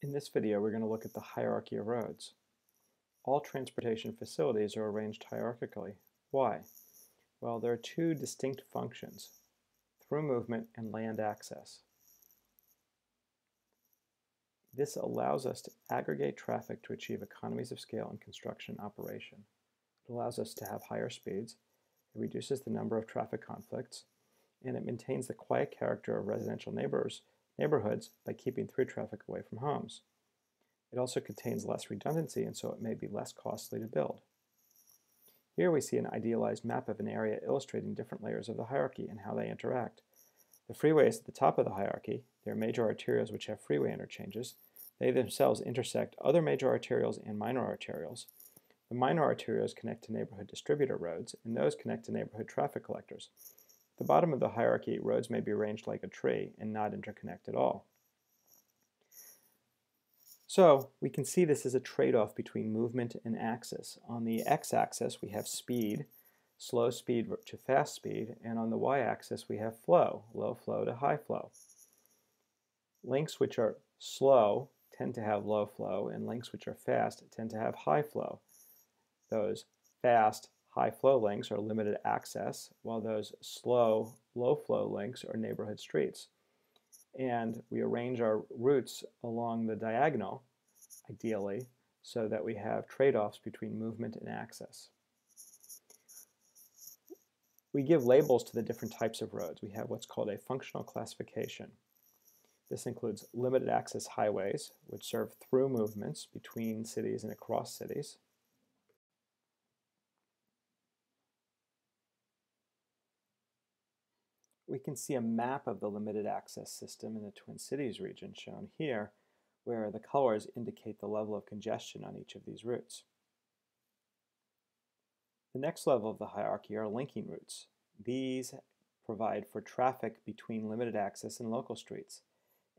In this video, we're going to look at the hierarchy of roads. All transportation facilities are arranged hierarchically. Why? Well, there are two distinct functions, through movement and land access. This allows us to aggregate traffic to achieve economies of scale in construction operation. It allows us to have higher speeds, it reduces the number of traffic conflicts, and it maintains the quiet character of residential neighbors neighborhoods by keeping through traffic away from homes. It also contains less redundancy and so it may be less costly to build. Here we see an idealized map of an area illustrating different layers of the hierarchy and how they interact. The freeways at the top of the hierarchy, they are major arterials which have freeway interchanges. They themselves intersect other major arterials and minor arterials. The minor arterials connect to neighborhood distributor roads, and those connect to neighborhood traffic collectors the bottom of the hierarchy, roads may be arranged like a tree and not interconnect at all. So we can see this as a trade-off between movement and access. On the x-axis we have speed, slow speed to fast speed, and on the y-axis we have flow, low flow to high flow. Links which are slow tend to have low flow, and links which are fast tend to have high flow. Those fast, High flow links are limited access, while those slow, low flow links are neighborhood streets. And we arrange our routes along the diagonal, ideally, so that we have trade-offs between movement and access. We give labels to the different types of roads. We have what's called a functional classification. This includes limited access highways, which serve through movements between cities and across cities. We can see a map of the limited access system in the Twin Cities region shown here, where the colors indicate the level of congestion on each of these routes. The next level of the hierarchy are linking routes. These provide for traffic between limited access and local streets,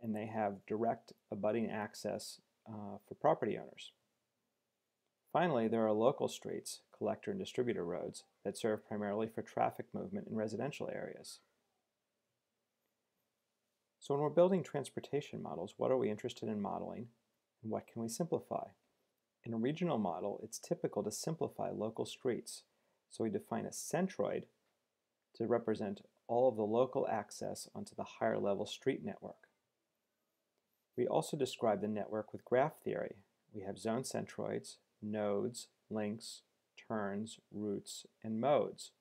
and they have direct abutting access uh, for property owners. Finally, there are local streets, collector and distributor roads, that serve primarily for traffic movement in residential areas. So when we're building transportation models, what are we interested in modeling and what can we simplify? In a regional model, it's typical to simplify local streets. So we define a centroid to represent all of the local access onto the higher level street network. We also describe the network with graph theory. We have zone centroids, nodes, links, turns, routes, and modes.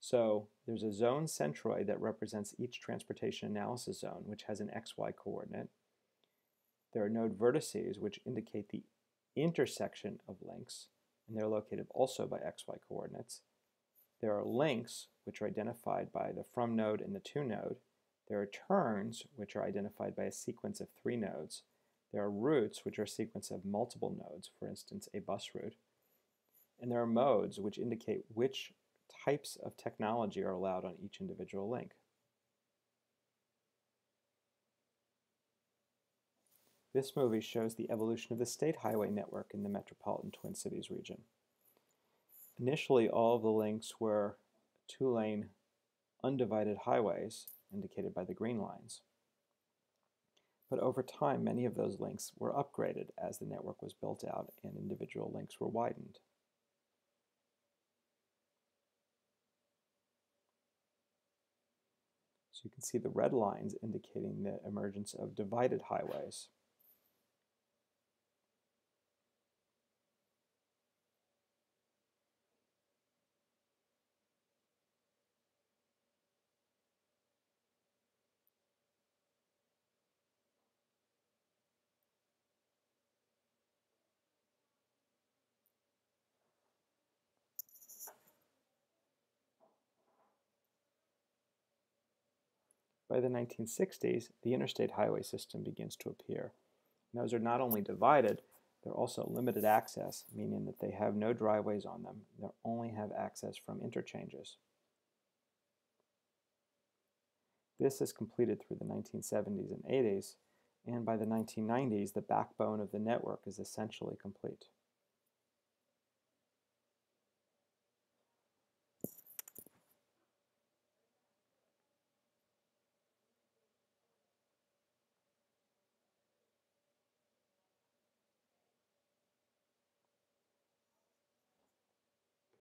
So there's a zone centroid that represents each transportation analysis zone, which has an xy coordinate. There are node vertices, which indicate the intersection of links, and they're located also by xy coordinates. There are links, which are identified by the from node and the to node. There are turns, which are identified by a sequence of three nodes. There are routes, which are a sequence of multiple nodes, for instance, a bus route. And there are modes, which indicate which types of technology are allowed on each individual link. This movie shows the evolution of the state highway network in the metropolitan Twin Cities region. Initially, all of the links were two-lane undivided highways, indicated by the green lines. But over time, many of those links were upgraded as the network was built out and individual links were widened. You can see the red lines indicating the emergence of divided highways. By the 1960s, the interstate highway system begins to appear. And those are not only divided, they're also limited access, meaning that they have no driveways on them. They only have access from interchanges. This is completed through the 1970s and 80s, and by the 1990s, the backbone of the network is essentially complete.